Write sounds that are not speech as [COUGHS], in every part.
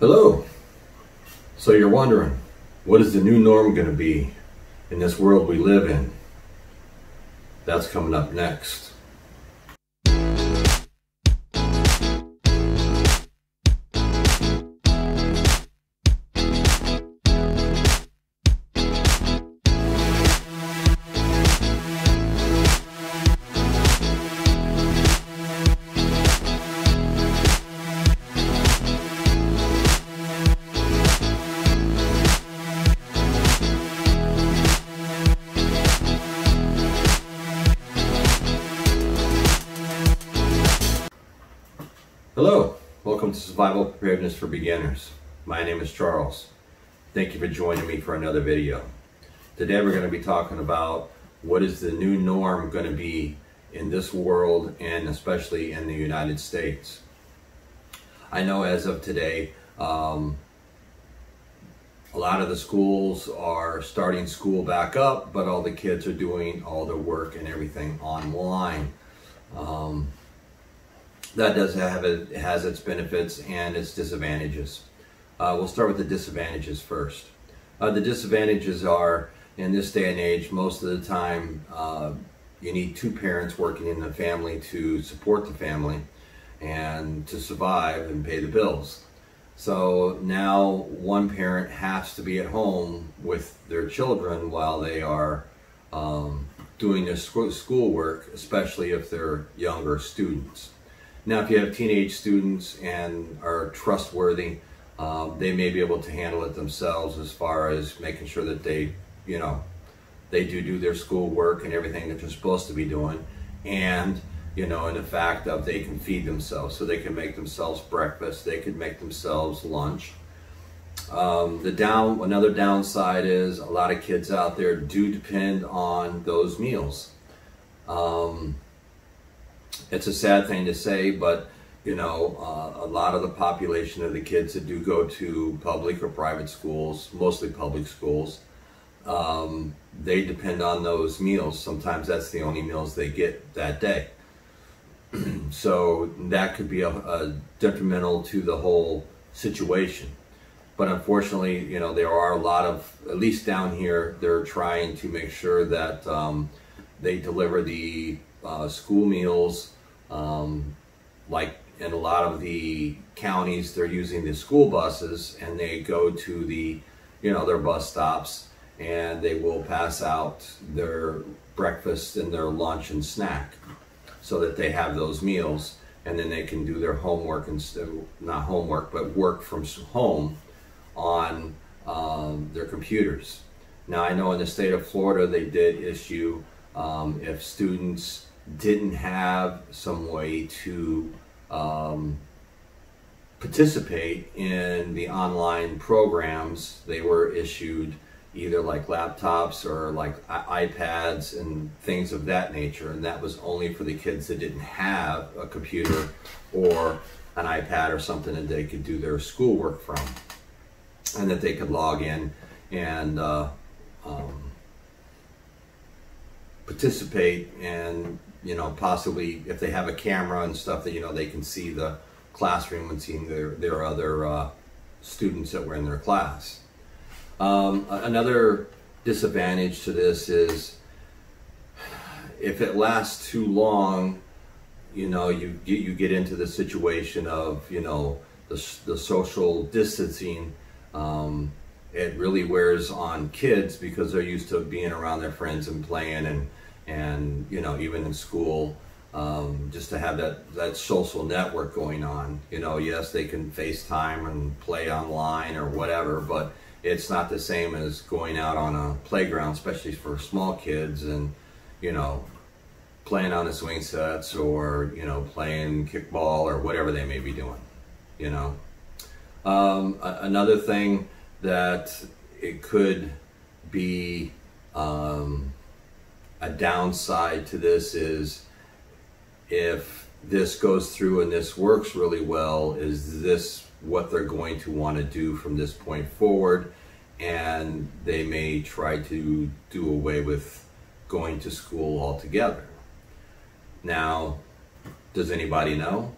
Hello. So you're wondering, what is the new norm going to be in this world we live in? That's coming up next. Hello, welcome to Survival Preparedness for Beginners. My name is Charles. Thank you for joining me for another video. Today we're going to be talking about what is the new norm going to be in this world and especially in the United States. I know as of today, um, a lot of the schools are starting school back up, but all the kids are doing all their work and everything online. Um, that does have it, has its benefits and its disadvantages. Uh, we'll start with the disadvantages first. Uh, the disadvantages are in this day and age, most of the time, uh, you need two parents working in the family to support the family and to survive and pay the bills. So now one parent has to be at home with their children while they are um, doing their school work, especially if they're younger students. Now, if you have teenage students and are trustworthy, um, they may be able to handle it themselves as far as making sure that they, you know, they do do their school work and everything that they're supposed to be doing. And, you know, in the fact of they can feed themselves. So they can make themselves breakfast, they can make themselves lunch. Um, the down, another downside is a lot of kids out there do depend on those meals. Um, it's a sad thing to say, but you know, uh, a lot of the population of the kids that do go to public or private schools, mostly public schools, um, they depend on those meals. Sometimes that's the only meals they get that day. [CLEARS THROAT] so that could be a, a detrimental to the whole situation. But unfortunately, you know, there are a lot of, at least down here, they're trying to make sure that um, they deliver the uh, school meals um, like in a lot of the counties, they're using the school buses and they go to the, you know, their bus stops and they will pass out their breakfast and their lunch and snack so that they have those meals and then they can do their homework and not homework, but work from home on um, their computers. Now I know in the state of Florida, they did issue um, if students didn't have some way to um, participate in the online programs, they were issued either like laptops or like iPads and things of that nature. And that was only for the kids that didn't have a computer or an iPad or something that they could do their schoolwork from and that they could log in and uh, um, participate and you know, possibly if they have a camera and stuff that, you know, they can see the classroom and seeing their, their other uh, students that were in their class. Um, another disadvantage to this is if it lasts too long, you know, you get, you get into the situation of, you know, the, the social distancing. Um, it really wears on kids because they're used to being around their friends and playing and, and you know even in school um, just to have that that social network going on you know yes they can FaceTime and play online or whatever but it's not the same as going out on a playground especially for small kids and you know playing on the swing sets or you know playing kickball or whatever they may be doing you know. Um, another thing that it could be um, a downside to this is if this goes through and this works really well, is this what they're going to want to do from this point forward? And they may try to do away with going to school altogether. Now, does anybody know?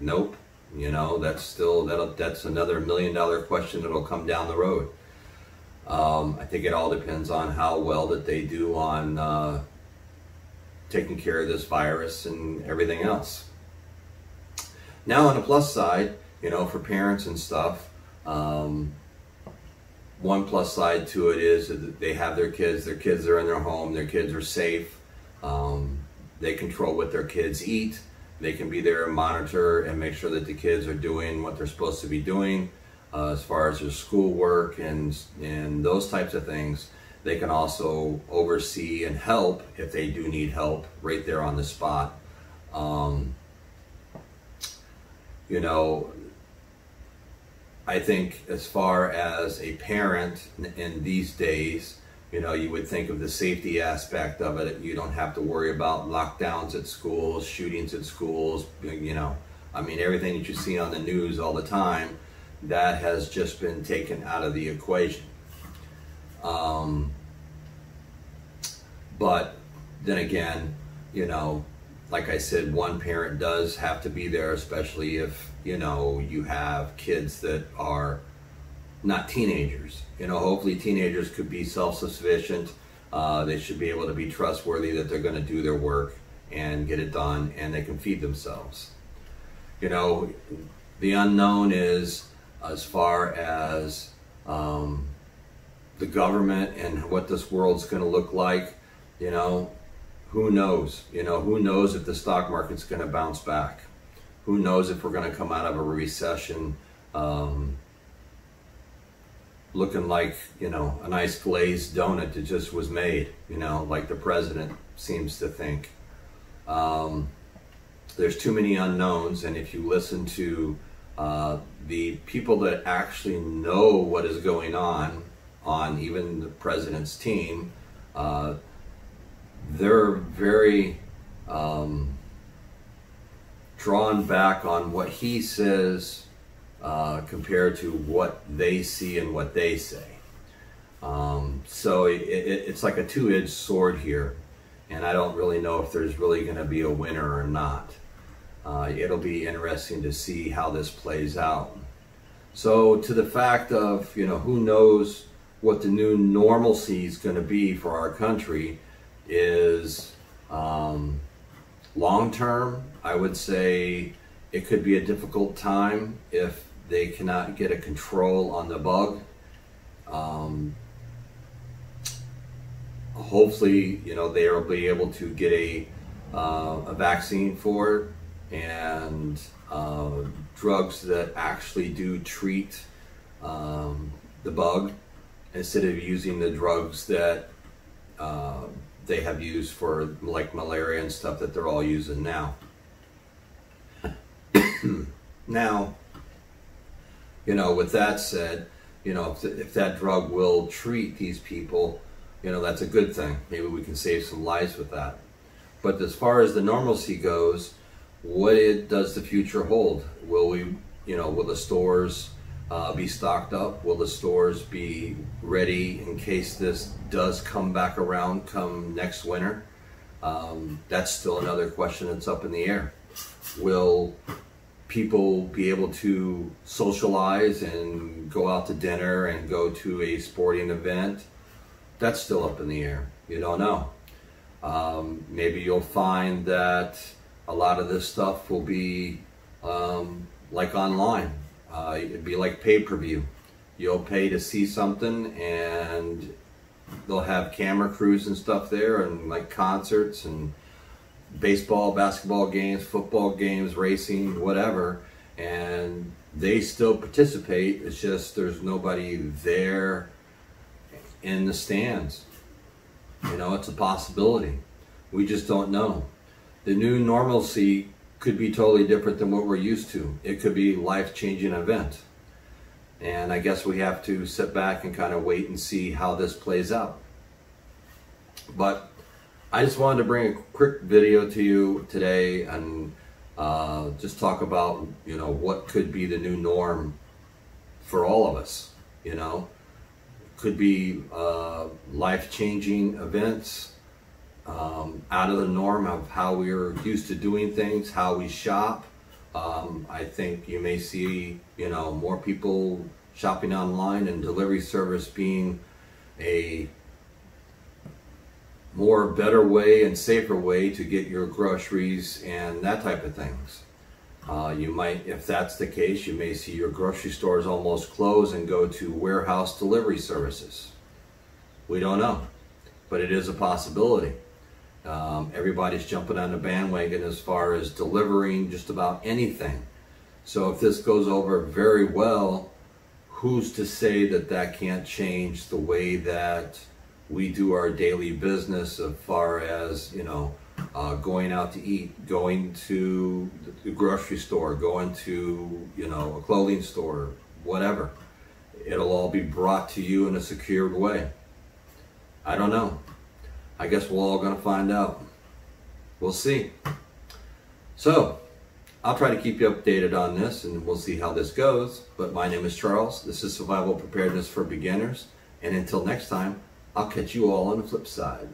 Nope, You know, that's still that'll that's another million dollar question that'll come down the road. Um, I think it all depends on how well that they do on uh, taking care of this virus and everything else. Now, on the plus side, you know, for parents and stuff, um, one plus side to it is that they have their kids, their kids are in their home, their kids are safe, um, they control what their kids eat, they can be there and monitor and make sure that the kids are doing what they're supposed to be doing uh, as far as their schoolwork and, and those types of things. They can also oversee and help if they do need help right there on the spot. Um, you know, I think as far as a parent in these days, you know, you would think of the safety aspect of it. You don't have to worry about lockdowns at schools, shootings at schools, you know. I mean, everything that you see on the news all the time, that has just been taken out of the equation. Um, but then again, you know, like I said, one parent does have to be there, especially if, you know, you have kids that are not teenagers. You know, hopefully teenagers could be self-sufficient. Uh, they should be able to be trustworthy that they're going to do their work and get it done and they can feed themselves. You know, the unknown is as far as um, the government and what this world's going to look like, you know, who knows? You know, who knows if the stock market's going to bounce back? Who knows if we're going to come out of a recession um, looking like, you know, a nice glazed donut that just was made, you know, like the president seems to think. Um, there's too many unknowns, and if you listen to uh, the people that actually know what is going on, on even the president's team, uh, they're very um, drawn back on what he says uh, compared to what they see and what they say. Um, so it, it, it's like a two-edged sword here, and I don't really know if there's really going to be a winner or not. Uh, it'll be interesting to see how this plays out. So to the fact of, you know, who knows what the new normalcy is going to be for our country, is um, long term. I would say it could be a difficult time if they cannot get a control on the bug. Um, hopefully, you know, they'll be able to get a, uh, a vaccine for it and uh, drugs that actually do treat um, the bug instead of using the drugs that uh, they have used for like malaria and stuff that they're all using now. [COUGHS] now, you know, with that said, you know, if, if that drug will treat these people, you know, that's a good thing. Maybe we can save some lives with that. But as far as the normalcy goes, what it, does the future hold? Will we, you know, will the stores uh, be stocked up? Will the stores be ready in case this does come back around come next winter? Um, that's still another question that's up in the air. Will people be able to socialize and go out to dinner and go to a sporting event? That's still up in the air. You don't know. Um, maybe you'll find that a lot of this stuff will be um, like online uh, it'd be like pay-per-view. You'll pay to see something and they'll have camera crews and stuff there and like concerts and baseball, basketball games, football games, racing, whatever. And they still participate. It's just there's nobody there in the stands. You know, it's a possibility. We just don't know. The new normalcy could be totally different than what we're used to. It could be life-changing event. And I guess we have to sit back and kind of wait and see how this plays out. But I just wanted to bring a quick video to you today and uh, just talk about, you know, what could be the new norm for all of us, you know. Could be uh, life-changing events, um, out of the norm of how we are used to doing things, how we shop, Um, I think you may see, you know, more people shopping online and delivery service being a more better way and safer way to get your groceries and that type of things. Uh, you might, if that's the case, you may see your grocery stores almost close and go to warehouse delivery services. We don't know, but it is a possibility. Um, everybody's jumping on the bandwagon as far as delivering just about anything. So if this goes over very well, who's to say that that can't change the way that we do our daily business as far as, you know, uh, going out to eat, going to the grocery store, going to, you know, a clothing store, whatever. It'll all be brought to you in a secured way. I don't know. I guess we're all going to find out. We'll see. So, I'll try to keep you updated on this and we'll see how this goes. But my name is Charles. This is Survival Preparedness for Beginners. And until next time, I'll catch you all on the flip side.